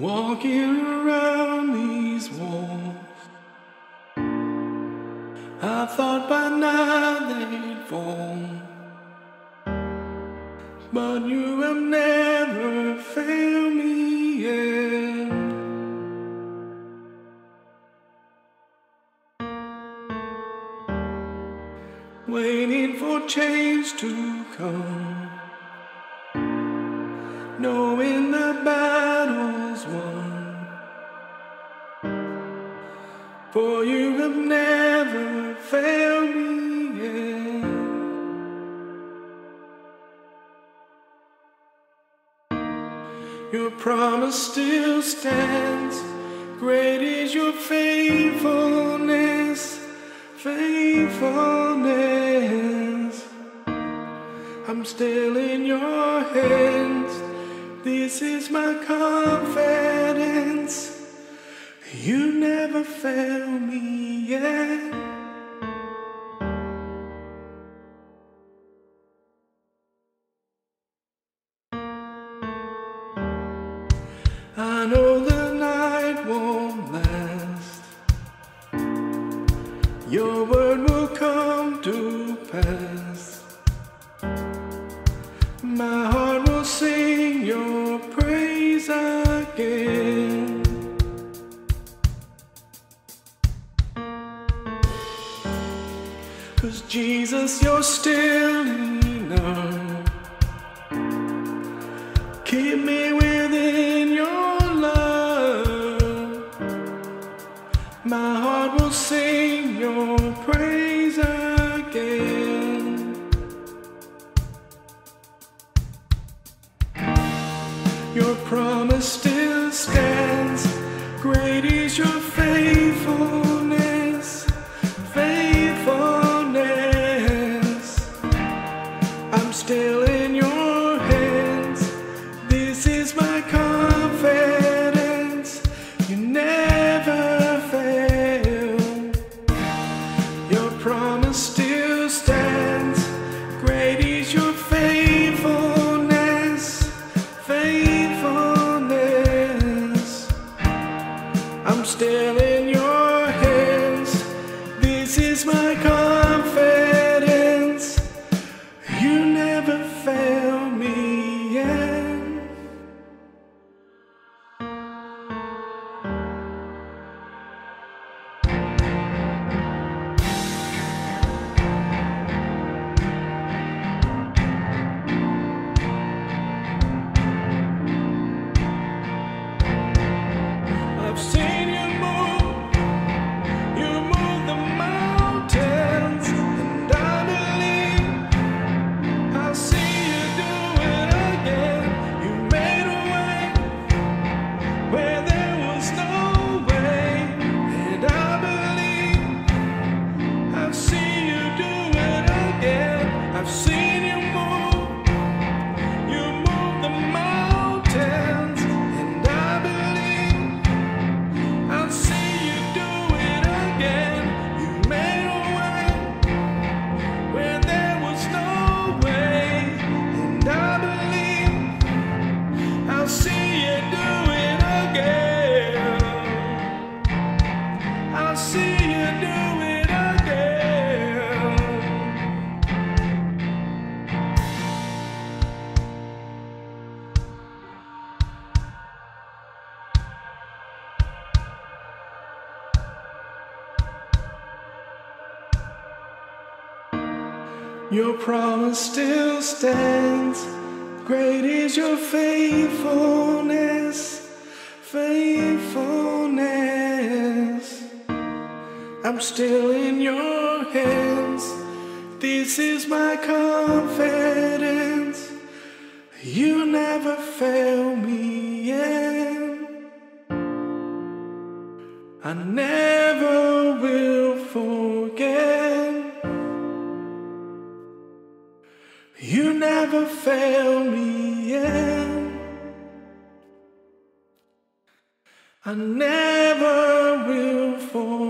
walking around these walls. I thought by now they'd fall, but you have never failed me yet. Waiting for change to come knowing the Your promise still stands. Great is your faithfulness, faithfulness. I'm still in your hands. This is my confidence. You never fail me yet. My heart will sing your praise again. Cause Jesus, you're still enough. Keep me within your love. My heart will sing your praise Your promise still stands. Your promise still stands. Great is your faithfulness, faithfulness. I'm still in your hands. This is my confidence. You never fail me yet. I never will forget. You never fail me yet. I never will forget.